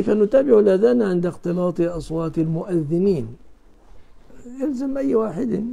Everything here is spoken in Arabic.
كيف نتابع الأذان عند اختلاط أصوات المؤذنين؟ يلزم أي واحد